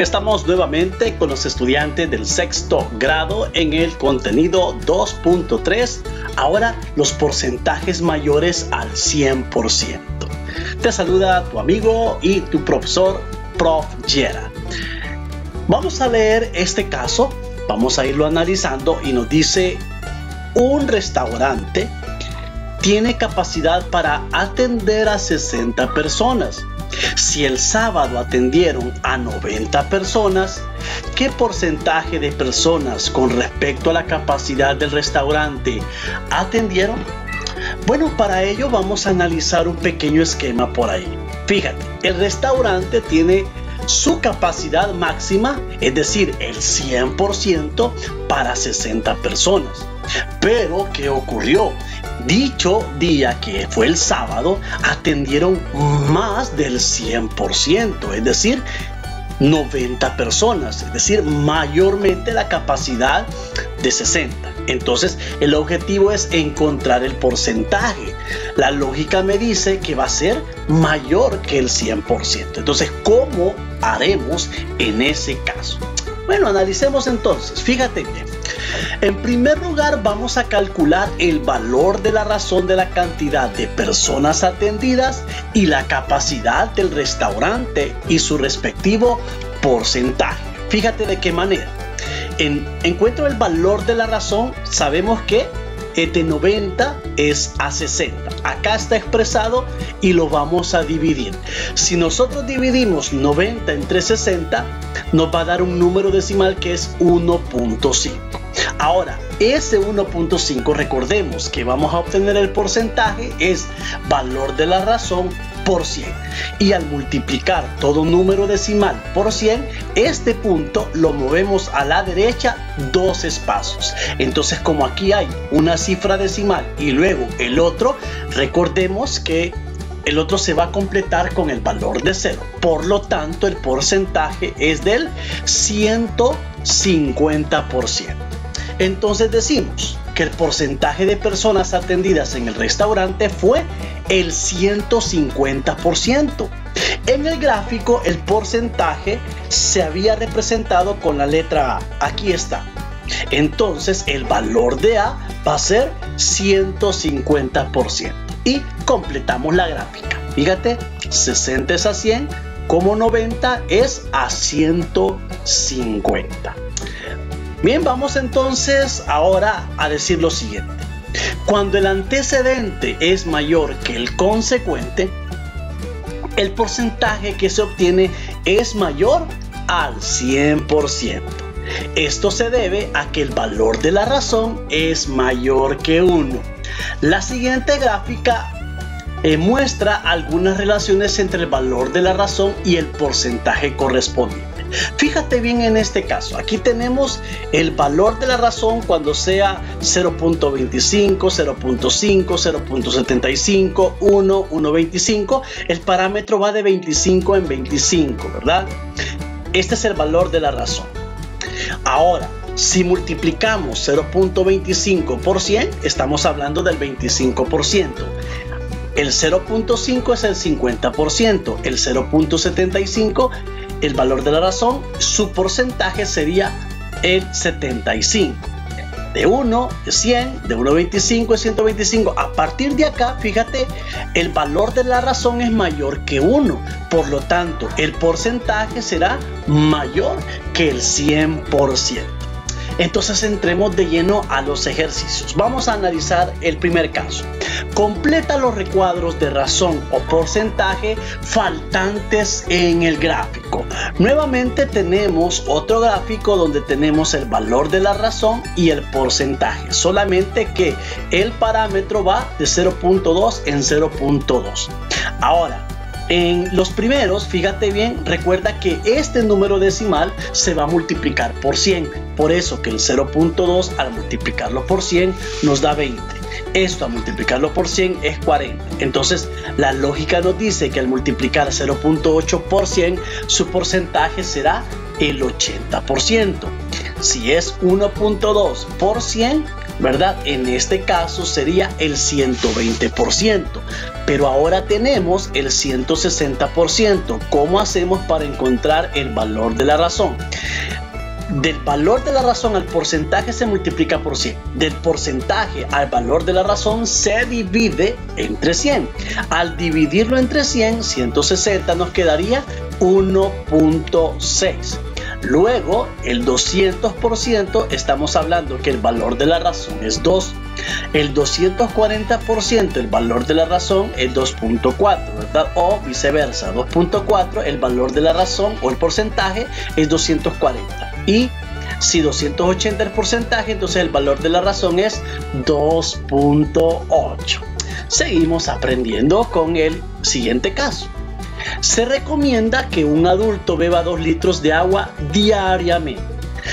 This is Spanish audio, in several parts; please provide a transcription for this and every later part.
Estamos nuevamente con los estudiantes del sexto grado en el contenido 2.3, ahora los porcentajes mayores al 100%. Te saluda tu amigo y tu profesor, Prof. Yera. Vamos a leer este caso, vamos a irlo analizando y nos dice un restaurante tiene capacidad para atender a 60 personas. Si el sábado atendieron a 90 personas, ¿qué porcentaje de personas con respecto a la capacidad del restaurante atendieron? Bueno, para ello vamos a analizar un pequeño esquema por ahí. Fíjate, el restaurante tiene su capacidad máxima, es decir, el 100% para 60 personas. Pero, ¿qué ocurrió? Dicho día, que fue el sábado, atendieron más del 100%, es decir, 90 personas, es decir, mayormente la capacidad de 60. Entonces, el objetivo es encontrar el porcentaje. La lógica me dice que va a ser mayor que el 100%. Entonces, ¿cómo haremos en ese caso? Bueno, analicemos entonces. Fíjate bien. En primer lugar, vamos a calcular el valor de la razón de la cantidad de personas atendidas y la capacidad del restaurante y su respectivo porcentaje. Fíjate de qué manera. En encuentro el valor de la razón, sabemos que de 90 es a 60. Acá está expresado y lo vamos a dividir. Si nosotros dividimos 90 entre 60, nos va a dar un número decimal que es 1.5. Ahora, ese 1.5, recordemos que vamos a obtener el porcentaje, es valor de la razón por 100. Y al multiplicar todo número decimal por 100, este punto lo movemos a la derecha dos espacios. Entonces, como aquí hay una cifra decimal y luego el otro, recordemos que el otro se va a completar con el valor de 0. Por lo tanto, el porcentaje es del 150%. Entonces decimos que el porcentaje de personas atendidas en el restaurante fue el 150%. En el gráfico el porcentaje se había representado con la letra A. Aquí está. Entonces el valor de A va a ser 150%. Y completamos la gráfica. Fíjate, 60 es a 100, como 90 es a 150. Bien, vamos entonces ahora a decir lo siguiente. Cuando el antecedente es mayor que el consecuente, el porcentaje que se obtiene es mayor al 100%. Esto se debe a que el valor de la razón es mayor que 1. La siguiente gráfica eh, muestra algunas relaciones entre el valor de la razón y el porcentaje correspondiente. Fíjate bien en este caso, aquí tenemos el valor de la razón cuando sea 0.25, 0.5, 0.75, 1, 1.25, el parámetro va de 25 en 25, ¿verdad? Este es el valor de la razón. Ahora, si multiplicamos 0.25 por 100, estamos hablando del 25%. El 0.5 es el 50%, el 0.75 el valor de la razón, su porcentaje sería el 75. De 1 es 100, de 1.25 es 125. A partir de acá, fíjate, el valor de la razón es mayor que 1. Por lo tanto, el porcentaje será mayor que el 100%. Entonces entremos de lleno a los ejercicios. Vamos a analizar el primer caso. Completa los recuadros de razón o porcentaje faltantes en el gráfico. Nuevamente tenemos otro gráfico donde tenemos el valor de la razón y el porcentaje. Solamente que el parámetro va de 0.2 en 0.2. Ahora, en los primeros, fíjate bien, recuerda que este número decimal se va a multiplicar por 100. Por eso que el 0.2 al multiplicarlo por 100 nos da 20. Esto a multiplicarlo por 100 es 40. Entonces la lógica nos dice que al multiplicar 0.8 por 100 su porcentaje será el 80%. Si es 1.2 por 100, ¿verdad? En este caso sería el 120%. pero ahora tenemos el 160%. ¿Cómo hacemos para encontrar el valor de la razón? Del valor de la razón al porcentaje se multiplica por 100. Del porcentaje al valor de la razón se divide entre 100. Al dividirlo entre 100, 160 nos quedaría 1.6. Luego, el 200% estamos hablando que el valor de la razón es 2. El 240% el valor de la razón es 2.4, ¿verdad? O viceversa, 2.4 el valor de la razón o el porcentaje es 240. Y si 280 el porcentaje, entonces el valor de la razón es 2.8. Seguimos aprendiendo con el siguiente caso. Se recomienda que un adulto beba 2 litros de agua diariamente.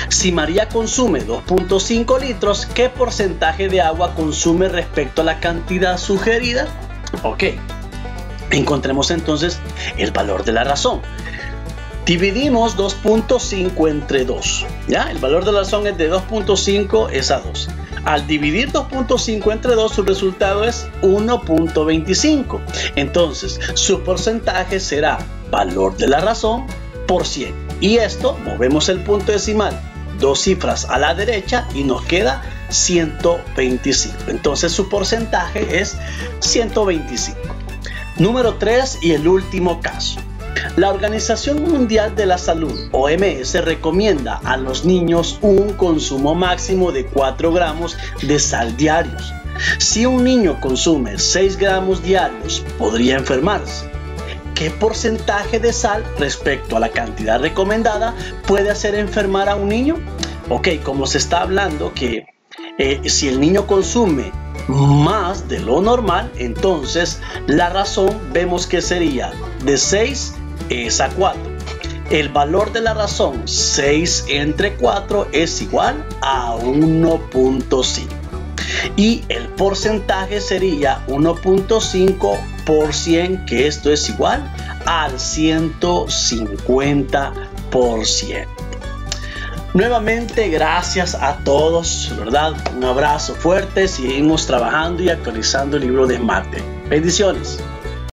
Si María consume 2.5 litros, ¿qué porcentaje de agua consume respecto a la cantidad sugerida? Ok, encontremos entonces el valor de la razón. Dividimos 2.5 entre 2. ¿ya? El valor de la razón es de 2.5 es a 2. Al dividir 2.5 entre 2, su resultado es 1.25. Entonces, su porcentaje será valor de la razón por 100. Y esto, movemos el punto decimal dos cifras a la derecha y nos queda 125. Entonces, su porcentaje es 125. Número 3 y el último caso. La Organización Mundial de la Salud, OMS, recomienda a los niños un consumo máximo de 4 gramos de sal diarios. Si un niño consume 6 gramos diarios, podría enfermarse. ¿Qué porcentaje de sal respecto a la cantidad recomendada puede hacer enfermar a un niño? Ok, como se está hablando que eh, si el niño consume más de lo normal, entonces la razón vemos que sería de 6 es a 4. El valor de la razón 6 entre 4 es igual a 1.5. Y el porcentaje sería 1.5 por 100, que esto es igual al 150%. Nuevamente, gracias a todos, ¿verdad? Un abrazo fuerte. Seguimos trabajando y actualizando el libro de mate. Bendiciones.